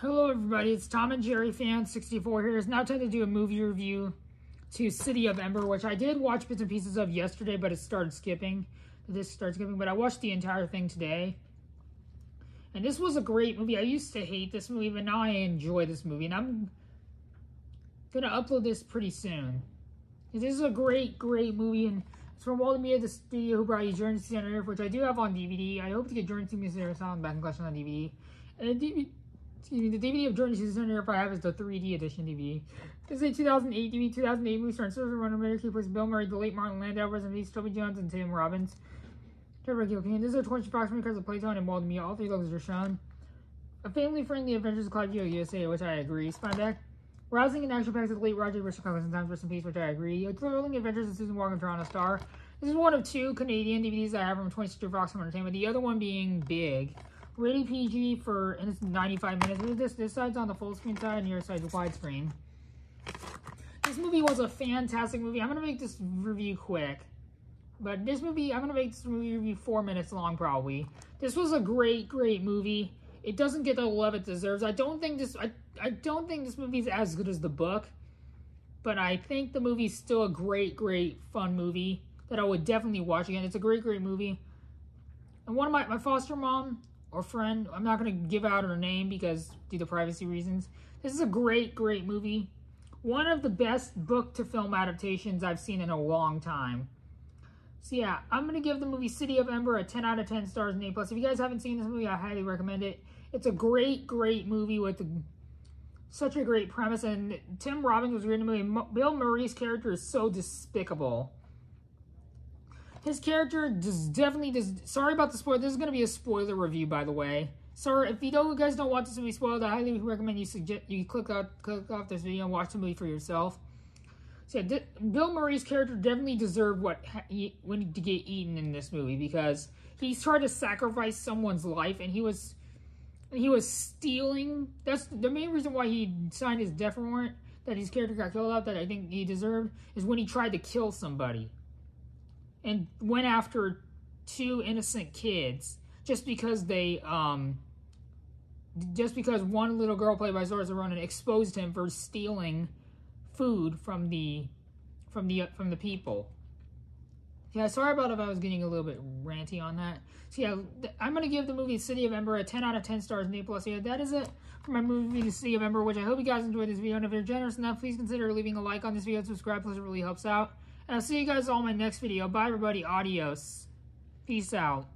Hello everybody, it's Tom and Jerry fan 64 here. It's now time to do a movie review to City of Ember, which I did watch bits and pieces of yesterday, but it started skipping. This started skipping, but I watched the entire thing today. And this was a great movie. I used to hate this movie, but now I enjoy this movie. And I'm gonna upload this pretty soon. This is a great, great movie, and it's from Walden Media, the studio who brought you Journey to Center, which I do have on DVD. I hope to get Journey to Center Sound back in collection on DVD. And DVD excuse me, the DVD of Center if I have is the 3D edition DVD. This is a 2008 DVD, 2008 movie starring Saoirse Ronan, Mary Kay Bill Murray, the late Martin Landau, Resident Evil, Toby Jones, and Tim Robbins. This is a 20 approximately because of Playtime and Walden All three logos are shown. A family-friendly Adventures of Clive USA, which I agree. Spineback. Rousing and action-packed with the late Roger Bishop sometimes rest in peace, which I agree. A thrilling Adventures of Susan Walker, Toronto Star. This is one of two Canadian DVDs I have from 20th Century Fox Entertainment. The other one being Big rated PG for, and it's 95 minutes. This, this side's on the full screen side and your side's widescreen. This movie was a fantastic movie. I'm going to make this review quick. But this movie, I'm going to make this movie review four minutes long probably. This was a great, great movie. It doesn't get the love it deserves. I don't think this, I, I don't think this movie's as good as the book. But I think the movie's still a great, great, fun movie that I would definitely watch again. It's a great, great movie. And one of my, my foster mom, or friend. I'm not going to give out her name because due to privacy reasons. This is a great, great movie. One of the best book to film adaptations I've seen in a long time. So yeah, I'm going to give the movie City of Ember a 10 out of 10 stars and A+. Plus. If you guys haven't seen this movie, I highly recommend it. It's a great, great movie with such a great premise. And Tim Robbins was written in the movie. Bill Murray's character is so despicable. His character just definitely does. Sorry about the spoiler. This is going to be a spoiler review, by the way. Sorry if you don't, you guys don't want this to be spoiled. I highly recommend you suggest you click out, click off this video and watch the movie for yourself. So yeah, Bill Murray's character definitely deserved what he when to get eaten in this movie because he's tried to sacrifice someone's life and he was he was stealing. That's the main reason why he signed his death warrant that his character got killed out that I think he deserved is when he tried to kill somebody and went after two innocent kids just because they um just because one little girl played by Saoirse Ronan exposed him for stealing food from the from the from the people. Yeah, sorry about if I was getting a little bit ranty on that. So yeah, I'm gonna give the movie City of Ember a 10 out of 10 stars in plus. Yeah, that is it for my movie The City of Ember, which I hope you guys enjoyed this video. And if you're generous enough, please consider leaving a like on this video subscribe, plus it really helps out. And I'll see you guys all in my next video. Bye, everybody. Adios. Peace out.